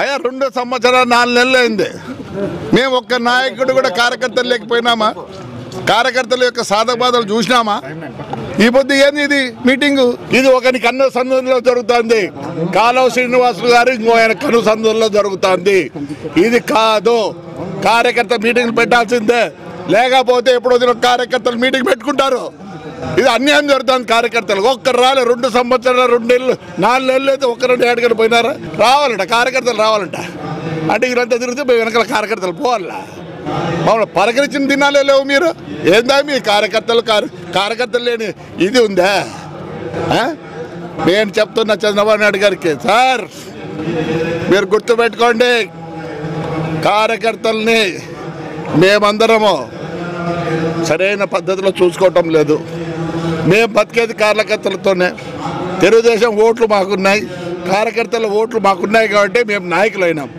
అయ్యా రెండు సంవత్సరాలు నాలుగు నెలలు అయింది. మేము ఒక్క నాయకుడు కూడా కార్యకర్తలు లేకపోయినామా? కార్యకర్తల యొక్క సాధక బాధలు చూసినామా? ఈ పొద్దు ఏంది ఇది మీటింగు? ఇది ఒకని కన్ను సందులో జరుగుతుంది. కాలవ శ్రీనివాసులు గారు ఇంకో ఆయన కన్ను సందులో జరుగుతుంది. ఇది కాదు. కార్యకర్త మీటింగ్ పెట్టాల్సిందే. లేకపోతే ఎప్పుడు వచ్చిన కార్యకర్తలు మీటింగ్ పెట్టుకుంటారు. ఇది అన్యాయం జరుగుతుంది కార్యకర్తలు ఒక్కరు రాలే రెండు సంవత్సరాలు రెండు నెలలు నాలుగు నెలలు అయితే ఒక్క రెండు ఏడుకలు పోయినారా? రావాలంట కార్యకర్తలు రావాలంట. అంటే వీళ్ళంతా తిరిగితే మేము వెనకాల కార్యకర్తలు పోవాలా? మమ్మల్ని పలకరించిన దినాలే లేవు మీరు. ఏందా మీ కార్యకర్తలు కార్య- కార్యకర్తలు లేని ఇది ఉందా? నేను చెప్తున్నా చంద్రబాబు నాయుడు గారికి సార్ మీరు గుర్తుపెట్టుకోండి కార్యకర్తల్ని మేమందరము సరైన పద్ధతిలో చూసుకోవటం లేదు. మేము బతికేది కార్యకర్తలతోనే. తెలుగుదేశం ఓట్లు మాకున్నాయి కార్యకర్తల ఓట్లు మాకున్నాయి కాబట్టి మేము నాయకులైనాం.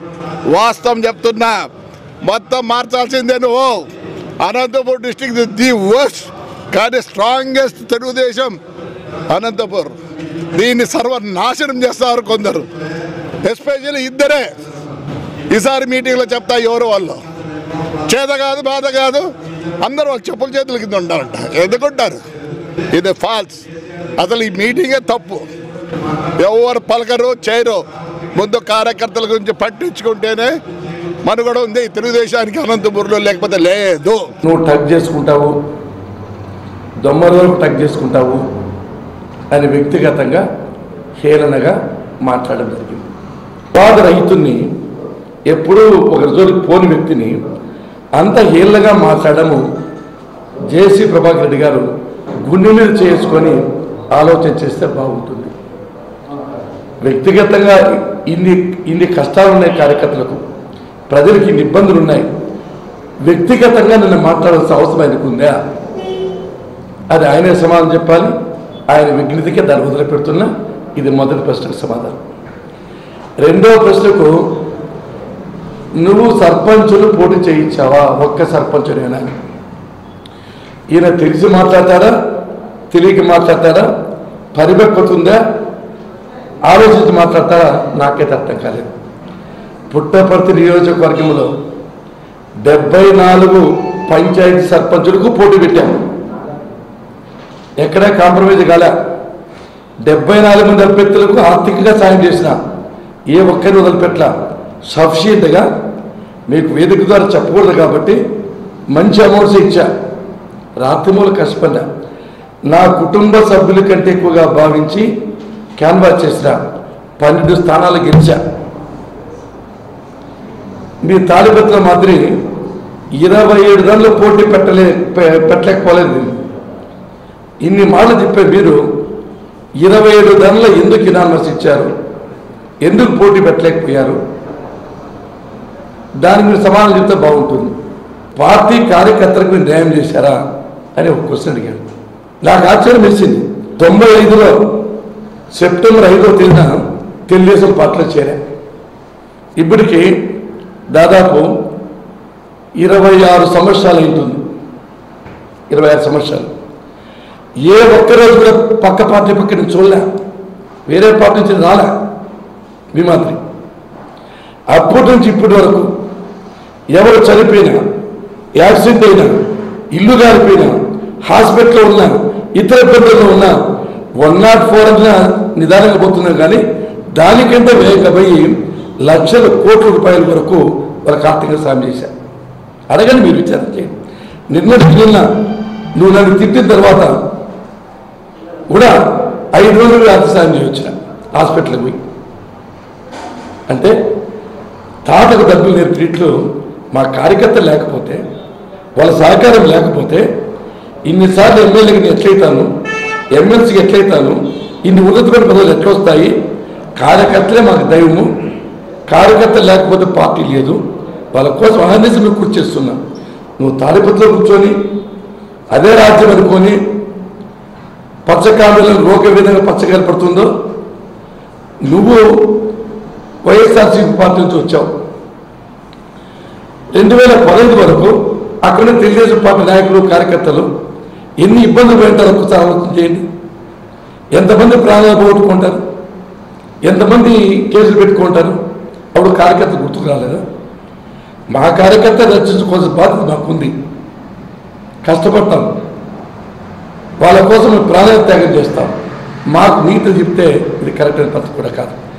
వాస్తవం చెప్తున్నా మొత్తం మార్చాల్సిందే నువ్వు. అనంతపూర్ డిస్టిక్ ది వర్స్ట్ కానీ స్ట్రాంగెస్ట్ తెలుగుదేశం అనంతపూర్. దీన్ని సర్వనాశనం చేస్తారు కొందరు. ఎస్పెషల్లీ ఇద్దరే. ఈసారి మీటింగ్లో చెప్తా ఎవరు వాళ్ళు? చేత కాదు బాధ కాదు. అందరూ చెప్పుల చేతుల కింద ఉండాలంట ఎందుకుంటారు? ఇది ఫాల్స్. అసలు ఈ మీటింగే తప్పు. ఎవరు పలకరు చేయరు. ముందు కార్యకర్తల గురించి పట్టించుకుంటేనే మనుగడ ఉంది. తెలుగుదేశానికి అనంతపురంలో లేకపోతే లేదు. నువ్వు టక్ చేసుకుంటావు. దొమ్మల వరకు టక్ చేసుకుంటావు అని వ్యక్తిగతంగా హేళనగా మాట్లాడడం జరిగింది. బాధ రైతుని ఎప్పుడూ ఒక రోజు పోని వ్యక్తిని అంత హేళనగా మాట్లాడము జేసీ ప్రభాకర్ రెడ్డి గారు గుండెలు చేసుకొని ఆలోచన చేస్తే బాగుంటుంది. వ్యక్తిగతంగా ఇన్ని ఇన్ని కష్టాలు ఉన్నాయి కార్యకర్తలకు. ప్రజలకి ఇన్ని ఇబ్బందులు ఉన్నాయి. వ్యక్తిగతంగా నిన్ను మాట్లాడాల్సిన అవసరం ఆయనకు ఉందా? అది ఆయనే సమాధానం చెప్పాలి. ఆయన విఘ్నతకే దాన్ని వదిలిపెడుతున్నా. ఇది మొదటి ప్రశ్నకు సమాధానం. రెండవ ప్రశ్నకు నువ్వు సర్పంచులు పోటీ చేయించావా? ఒక్క సర్పంచునేనా ఈయన తెలిసి మాట్లాడతారా? తెలియక మాట్లాడతారా? పరిపక్వత ఉందా ఆలోచించి మాట్లాడతారా? నాకైతే అర్థం కాలేదు. పుట్టపర్తి నియోజకవర్గంలో డెబ్బై నాలుగు పంచాయతీ సర్పంచులకు పోటీ పెట్టాము. ఎక్కడా కాంప్రమైజ్ కాలే. డెబ్బై నాలుగు మంది అభ్యర్థులకు ఆర్థికంగా సాయం చేసిన ఏ ఒక్కరిని వదిలిపెట్ల సఫిషియెంట్గా మీకు వేదిక ద్వారా చెప్పకూడదు కాబట్టి మంచి అమౌంట్స్ ఇచ్చా. రాత్రిమూల కష్టపడ్డా. నా కుటుంబ సభ్యుల కంటే ఎక్కువగా భావించి క్యాన్వాస్ చేసిన పన్నెండు స్థానాలు గెలిచా. మీ తాలిపత్ర మాదిరి ఇరవై ఏడు రన్లు పోటీ పెట్టలే పెట్టలేకపోలేదు. ఇన్ని మాటలు చెప్పే మీరు ఇరవై ఏడు రన్లు ఎందుకు ఇనామస్ ఇచ్చారు? ఎందుకు పోటీ పెట్టలేకపోయారు? దానికి మీరు సమాధానం చెప్తే బాగుంటుంది. పార్టీ కార్యకర్తలకు న్యాయం చేశారా? అని ఒక క్వశ్చన్ అడిగాడు నాకు ఆశ్చర్యం వేసింది. తొంభై ఐదులో సెప్టెంబర్ ఐదో తేదీన తెలుగుదేశం పార్టీలో చేరా ఇప్పటికి దాదాపు ఇరవై ఆరు సంవత్సరాలు అవుతుంది. ఇరవై ఆరు సంవత్సరాలు. ఏ ఒక్కరోజు కూడా పక్క పార్టీ పక్క నేను చూడలే. వేరే పార్టీ నుంచి రాలే. మీ మాదిరి. అప్పటి నుంచి ఇప్పటి వరకు ఎవరు చనిపోయినా యాక్సిడెంట్ అయినా ఇల్లు కాలిపోయినా హాస్పిటల్లో ఉన్నా ఇతర ఇబ్బందుల్లో ఉన్న వన్ నాట్ ఫోర్ అట్లా నిదానంగా పోతున్నాం కానీ దానికంటే వేగపోయి లక్షల కోట్ల రూపాయల వరకు వాళ్ళకి ఆర్థిక సాయం చేశారు. అడగండి మీరు విచారణ చేయండి. నిన్నటికి నిన్న నువ్వు నన్ను తిట్టిన తర్వాత కూడా ఐదు రోజులు ఆర్థిక సాయం చేయొచ్చిన హాస్పిటల్కి పోయి. అంటే తాతకు డబ్బులు నేర్పినట్లు మా కార్యకర్త లేకపోతే వాళ్ళ సహకారం లేకపోతే ఇన్నిసార్లు ఎమ్మెల్యేకి నేను ఎట్లయితాను? ఎమ్మెల్సీకి ఎట్లయితాను? ఇన్ని ఉన్నతమైన పదవులు ఎట్లా వస్తాయి కార్యకర్తలే మాకు దైవము. కార్యకర్త లేకపోతే పార్టీ లేదు. వాళ్ళ కోసం అహర్నిసి నువ్వు కృషి చేస్తున్నా. నువ్వు తాలిపత్రిలో కూర్చొని అదే రాజ్యం అనుకొని పచ్చకామెలను రోగ విధంగా పచ్చకాయలు పడుతుందో? నువ్వు వైఎస్ఆర్సీపీ పార్టీ నుంచి వచ్చావు. రెండు వేల పదహైదు వరకు అక్కడ తెలుగుదేశం పార్టీ నాయకులు కార్యకర్తలు ఎన్ని ఇబ్బందులు పడతారో ఒకసారి ఆలోచన చేయండి. ఎంతమంది ప్రాణాలు పోగొట్టుకుంటారు? ఎంతమంది కేసులు పెట్టుకుంటారు? అప్పుడు కార్యకర్త గుర్తుకు రాలేదా? మా కార్యకర్త రక్షించుకోవాల్సిన బాధ్యత మాకుంది. కష్టపడతాం. వాళ్ళ కోసం మేము ప్రాణాలు త్యాగం చేస్తాం. మాకు నీతి చెప్తే ఇది కరెక్ట్ అయిన పద్ధతి కూడా కాదు.